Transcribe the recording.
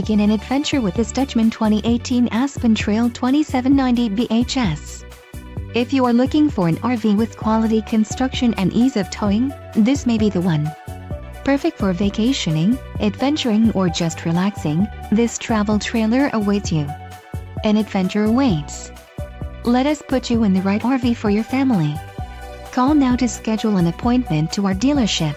Begin an adventure with this Dutchmen 2018 Aspen Trail 2790 BHS. If you are looking for an RV with quality construction and ease of towing, this may be the one. Perfect for vacationing, adventuring or just relaxing, this travel trailer awaits you. An adventure awaits. Let us put you in the right RV for your family. Call now to schedule an appointment to our dealership.